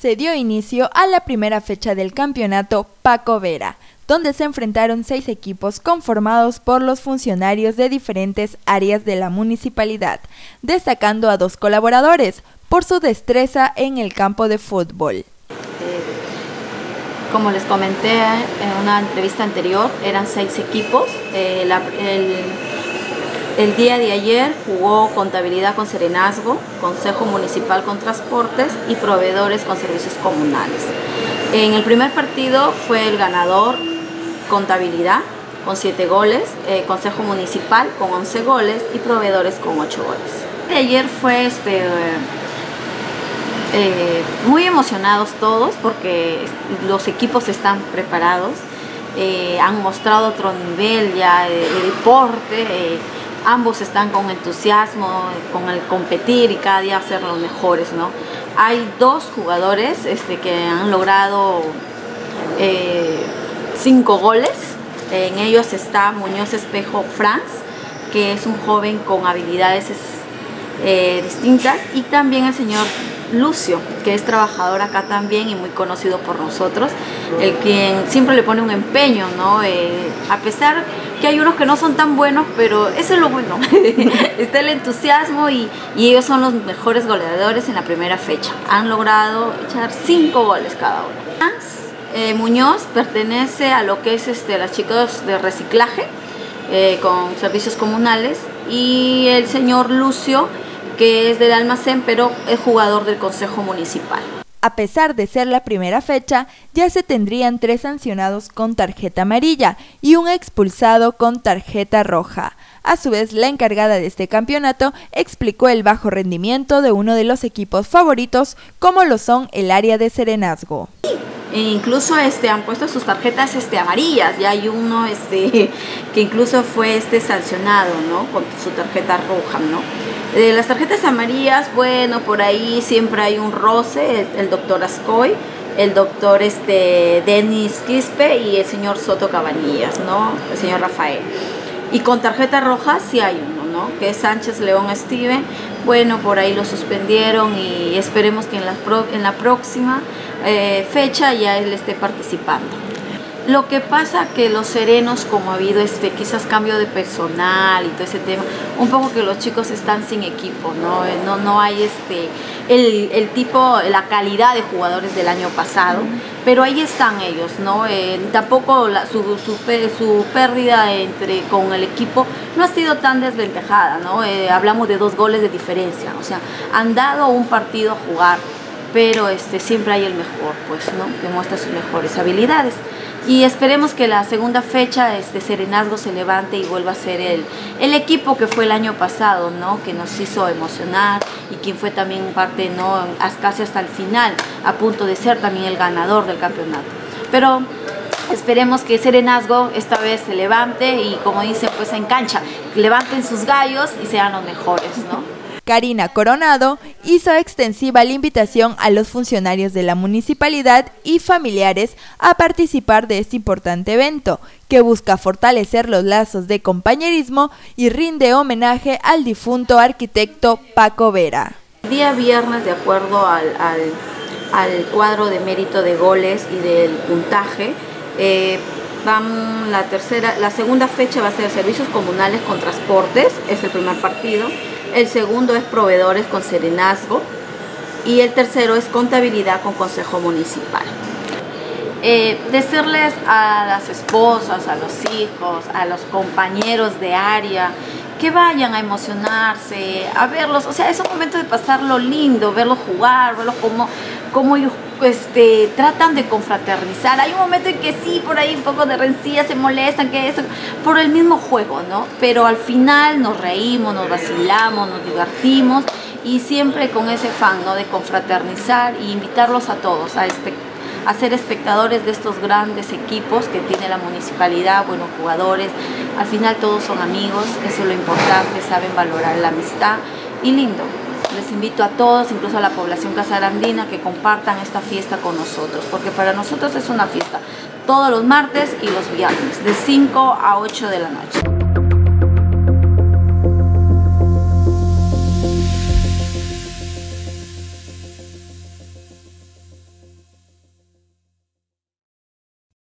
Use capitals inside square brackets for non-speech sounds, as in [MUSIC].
se dio inicio a la primera fecha del campeonato Paco Vera, donde se enfrentaron seis equipos conformados por los funcionarios de diferentes áreas de la municipalidad, destacando a dos colaboradores por su destreza en el campo de fútbol. Eh, como les comenté en una entrevista anterior, eran seis equipos. Eh, el, el día de ayer jugó Contabilidad con Serenazgo, Consejo Municipal con Transportes y Proveedores con Servicios Comunales. En el primer partido fue el ganador contabilidad con 7 goles, eh, Consejo Municipal con 11 goles y proveedores con 8 goles. De ayer fue este, eh, muy emocionados todos porque los equipos están preparados, eh, han mostrado otro nivel ya de, deporte, ambos están con entusiasmo, con el competir y cada día ser los mejores. ¿no? Hay dos jugadores este, que han logrado cinco goles. En ellos está Muñoz Espejo Franz, que es un joven con habilidades eh, distintas, y también el señor Lucio, que es trabajador acá también y muy conocido por nosotros, el quien siempre le pone un empeño, ¿no? Eh, a pesar que hay unos que no son tan buenos, pero eso es lo bueno. [LAUGHS] Está el entusiasmo y, y, ellos son los mejores goleadores en la primera fecha. Han logrado echar cinco goles cada uno. Eh, Muñoz pertenece a lo que es este, las chicas de reciclaje eh, con servicios comunales y el señor Lucio que es del almacén pero es jugador del Consejo Municipal. A pesar de ser la primera fecha, ya se tendrían tres sancionados con tarjeta amarilla y un expulsado con tarjeta roja. A su vez, la encargada de este campeonato explicó el bajo rendimiento de uno de los equipos favoritos, como lo son el área de Serenazgo. E incluso este, han puesto sus tarjetas este, amarillas, ya hay uno este, [LAUGHS] que incluso fue este, sancionado ¿no? con su tarjeta roja. ¿no? De las tarjetas amarillas, bueno, por ahí siempre hay un roce, el, doctor Ascoy, el doctor este, Denis Quispe y el señor Soto Cabanillas, ¿no? el señor Rafael. Y con tarjeta roja sí hay uno, que es Sánchez León Steven. Bueno, por ahí lo suspendieron y esperemos que en la, en la próxima eh, fecha ya él esté participando. Lo que pasa que los serenos, como ha habido este, quizás cambio de personal y todo ese tema, un poco que los chicos están sin equipo, ¿no? Eh, no, no hay este, el, tipo, la calidad de jugadores del año pasado, pero ahí están ellos, ¿no? Eh, tampoco su, su, su, pérdida entre, con el equipo no ha sido tan desventajada, ¿no? hablamos de dos goles de diferencia, o sea, han dado un partido a jugar pero este, siempre hay el mejor, pues, ¿no? Que muestra sus mejores habilidades. Y esperemos que la segunda fecha este Serenazgo se levante y vuelva a ser el, el equipo que fue el año pasado, ¿no? Que nos hizo emocionar y quien fue también parte, ¿no? Casi hasta el final, a punto de ser también el ganador del campeonato. Pero Esperemos que Serenazgo esta vez se levante y como dice, pues en cancha, levanten sus gallos y sean los mejores, ¿no? Karina Coronado hizo extensiva la invitación a los funcionarios de la municipalidad y familiares a participar de este importante evento, que busca fortalecer los lazos de compañerismo y rinde homenaje al difunto arquitecto Paco Vera. Día viernes, de acuerdo al, cuadro de mérito de goles y del puntaje, eh, la tercera, la segunda fecha va a ser servicios comunales con transportes, es el primer partido. El segundo es proveedores con serenazgo y el tercero es contabilidad con consejo municipal. Eh, decirles a las esposas, a los hijos, a los compañeros de área, que vayan a emocionarse, a verlos, o sea, es un momento de pasarlo lindo, verlos jugar, verlos como, como ellos este, tratan de confraternizar. Hay un momento en que sí, por ahí un poco de rencilla, se molestan, que eso, por el mismo juego, ¿no? Pero al final nos reímos, nos vacilamos, nos divertimos y siempre con ese fan, ¿no? De confraternizar e invitarlos a todos a, a ser espectadores de estos grandes equipos que tiene la municipalidad, buenos jugadores. Al final todos son amigos, eso es lo importante, saben valorar la amistad y lindo. Les invito a todos, incluso a la población casarandina, que compartan esta fiesta con nosotros, porque para nosotros es una fiesta todos los martes y los viernes, de 5 a 8 de la noche.